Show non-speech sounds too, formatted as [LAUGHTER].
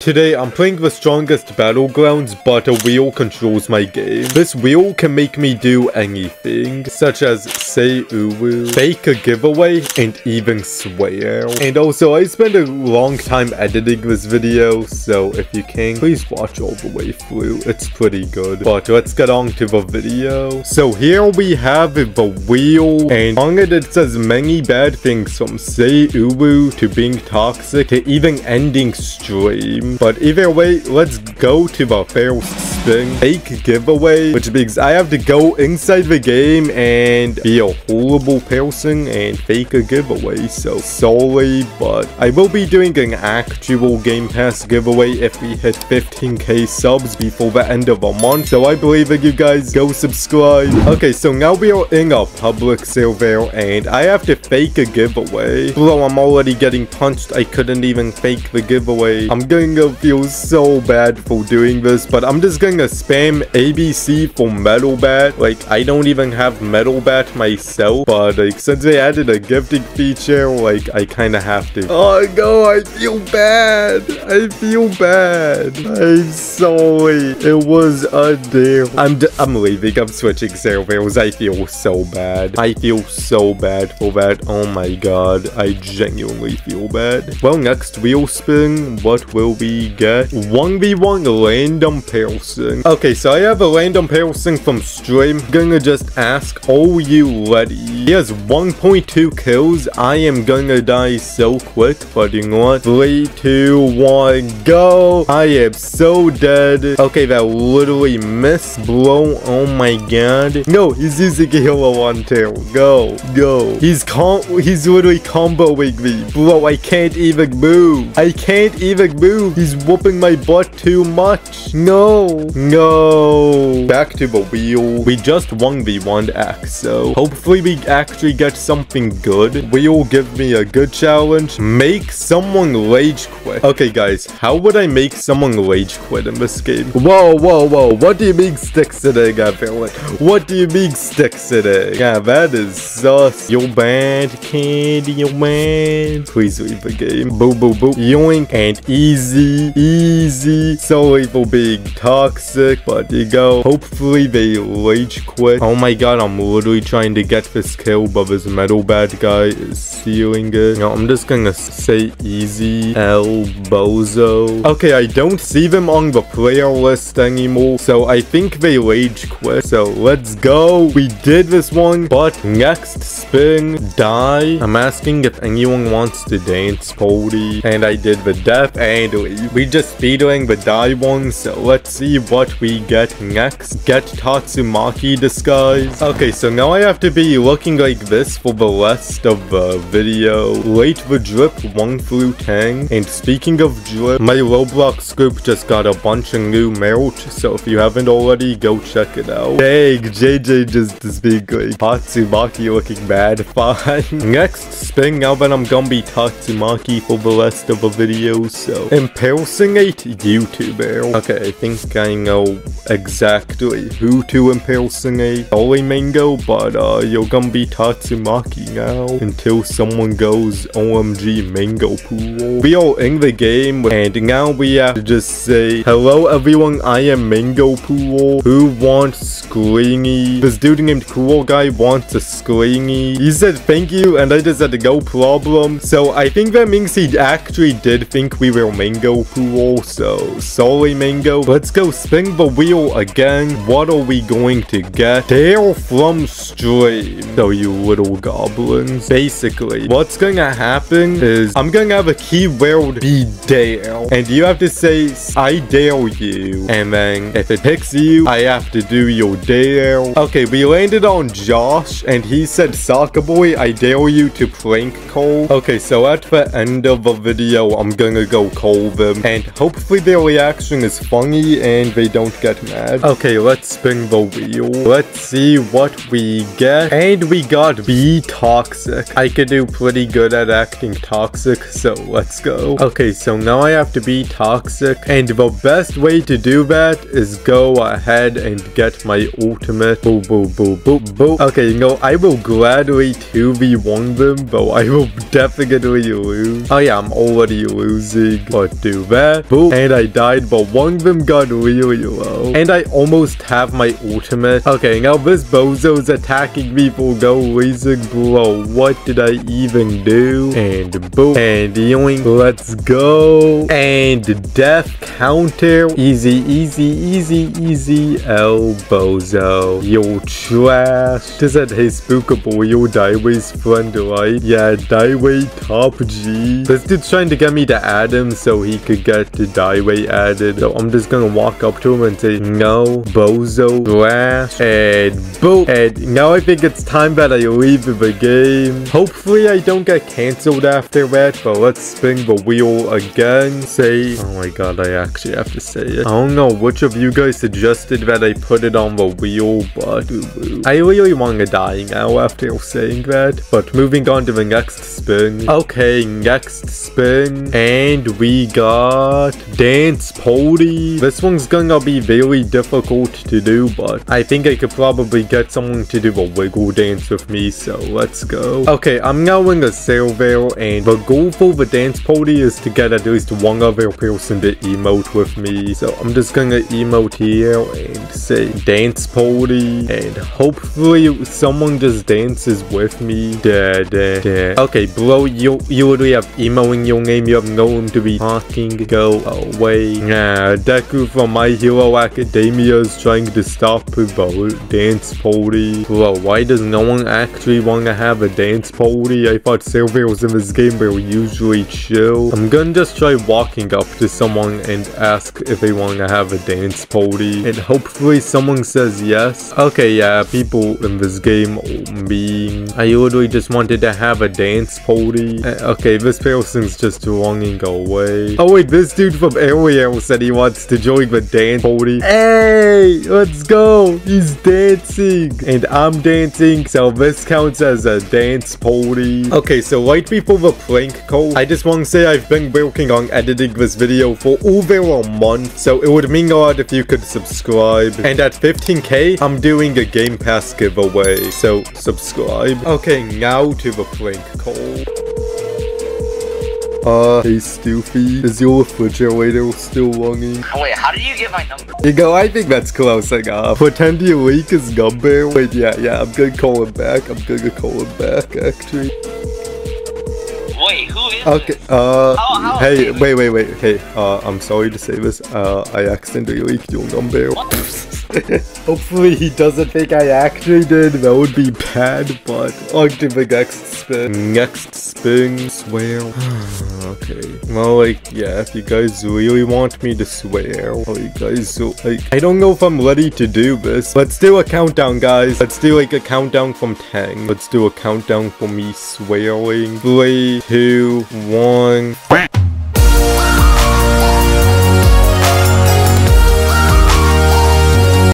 Today I'm playing the strongest battlegrounds but a wheel controls my game. This wheel can make me do anything such as say uwu, fake a giveaway and even swear. And also I spent a long time editing this video so if you can please watch all the way through. It's pretty good. But let's get on to the video. So here we have the wheel and on it it says many bad things from say uwu to being toxic to even ending stream. Um, but either way, let's go to the first thing. Fake giveaway, which means I have to go inside the game and be a horrible person and fake a giveaway. So sorry, but I will be doing an actual Game Pass giveaway if we hit 15k subs before the end of the month. So I believe in you guys. Go subscribe. Okay, so now we are in a public server and I have to fake a giveaway. Bro, I'm already getting punched. I couldn't even fake the giveaway. I'm gonna feel so bad for doing this, but I'm just gonna spam ABC for Metal Bat. Like, I don't even have Metal Bat myself, but like, since they added a gifting feature, like, I kinda have to. Oh no, I feel bad. I feel bad. I'm sorry. It was a deal. I'm, I'm leaving. I'm switching servers. I feel so bad. I feel so bad for that. Oh my god. I genuinely feel bad. Well, next wheel spin, what will we get 1v1 random Okay, so I have a random person from stream. Gonna just ask, are you ready? He has 1.2 kills. I am gonna die so quick, but you know what? 3, 2, 1, go! I am so dead. Okay, that literally missed, bro. Oh my god. No, he's using a healer on tail. Go, go. He's com he's literally comboing me. Bro, I can't even move. I can't even move. He's whooping my butt too much. No. No. Back to the wheel. We just won the 1x, so hopefully we actually get something good. Wheel give me a good challenge. Make someone rage quit. Okay, guys, how would I make someone rage quit in this game? Whoa, whoa, whoa. What do you mean sticks it, Gabriel? What do you mean sticks it? Yeah, that is sus. You're bad, candy, you're bad. Please leave the game. Boo, boo, boo. Yoink and easy easy, Sorry for being toxic, but you go. Hopefully they rage quit. Oh my god, I'm literally trying to get this kill, but this metal bad guy is stealing it. No, I'm just gonna say easy El Bozo. Okay, I don't see them on the player list anymore, so I think they rage quit. So let's go. We did this one, but next spin, die. I'm asking if anyone wants to dance party, and I did the death and we just speeding the die one, so let's see what we get next. Get Tatsumaki disguise. Okay, so now I have to be looking like this for the rest of the video. Late the drip 1 through 10. And speaking of drip, my Roblox group just got a bunch of new merch, so if you haven't already, go check it out. Dang, JJ just is being like Tatsumaki looking bad. [LAUGHS] Fine. Next spin, now that I'm gonna be Tatsumaki for the rest of the video, so impersonate YouTuber. Okay, I think I know exactly who to Impale impersonate. Only Mango, but uh, you're gonna be Tatsumaki now until someone goes OMG Mango Pool. We are in the game and now we have to just say, hello everyone, I am Mango Pool. Who wants Screeny? This dude named Cool Guy wants a Screeny. He said thank you and I just said no problem. So I think that means he actually did think we were Mango Pool. So sorry Mango. Let's go spin the wheel again. What are we going to get? Dale from stream. So you little goblins. Basically, what's gonna happen is I'm gonna have a key keyword be Dale. And you have to say, I dare you. And then if it picks you, I have to do your dare. Okay, we landed on Josh and he said, Sockaboy, I dare you to prank call. Okay, so at the end of the video, I'm gonna go call them. And hopefully their reaction is funny and they don't get mad. Okay, let's spin the wheel. Let's see what we get. And we got be toxic. I could do pretty good at acting toxic, so let's go. Okay, so now I have to be toxic. And the best way to do that is go ahead and get my ultimate. Boo, boo, boo, boo, boo. Okay, you know, I will gladly 2v1 them, but I will definitely lose. Oh yeah, I'm already losing. But do that. Boom. And I died, but one of them got really low. And I almost have my ultimate. Okay, now this bozo's attacking me for no reason, bro. What did I even do? And boom. And yoink. Let's go. And death counter. Easy, easy, easy, easy. El bozo. Yo, trash. Does that hey spookable? Yo, Daiwei's friend, right? Yeah, Daiwei top G. This dude's trying to get me to add him so he could get the Daiwei added. So I'm just gonna walk up to him and say, no, bozo, trash, and boom. And now I think it's time that I leave the game. Hopefully I don't get cancelled after that, but let's spin the wheel again. Say, oh my god, I actually have to say it. I don't know which of you guys suggested that I put it on the wheel, but I really want to die now after saying that. But moving on to the next spin. Okay, next spin. And we got Dance Party. This one's gonna be very difficult to do, but I think I could probably get someone to do a wiggle dance with me, so let's go. Okay, I'm now in a silver, and the goal for the dance party is to get at least one other person to emote with me. So I'm just gonna emote here and say dance party, and hopefully someone just dances with me. Da, da, da. Okay, bro, you, you literally have emo in your name, you have no one to be talking. Go away. Nah, Deku from My Hero Academia is trying to stop the dance party. Bro, why does no one actually want to have a dance party? I thought was in this game were usually chill. I'm gonna just try walking up to someone and ask if they want to have a dance party. And hopefully someone says yes. Okay, yeah, people in this game being... I literally just wanted to have a dance party. Uh, okay, this person's just running away. Oh wait, this dude from Ariel said he wants to join the dance party. Hey, let's go. He's dancing. And I'm dancing, so this counts as a dance party. Okay, so right before the prank call, I just want to say I've been working on editing this video for over a month, so it would mean a lot if you could subscribe. And at 15k, I'm doing a Game Pass giveaway, so subscribe. Okay, now to the prank call. Uh, hey Stoofy, is your refrigerator still running? Wait, how did you get my number? You go, I think that's close enough. Pretend you leak his number. Wait, yeah, yeah, I'm gonna call him back. I'm gonna call him back, actually. Wait, who is Okay, this? uh, how, how, hey, wait, wait, wait, hey, uh, I'm sorry to say this, uh, I accidentally leaked your number. Hopefully he doesn't think I actually did, that would be bad, but on to the next spin. Next spin, swear. [SIGHS] okay, well, like, yeah, if you guys really want me to swear, you guys, so, like, I don't know if I'm ready to do this. Let's do a countdown, guys. Let's do, like, a countdown from 10. Let's do a countdown for me swearing. Three, two, one.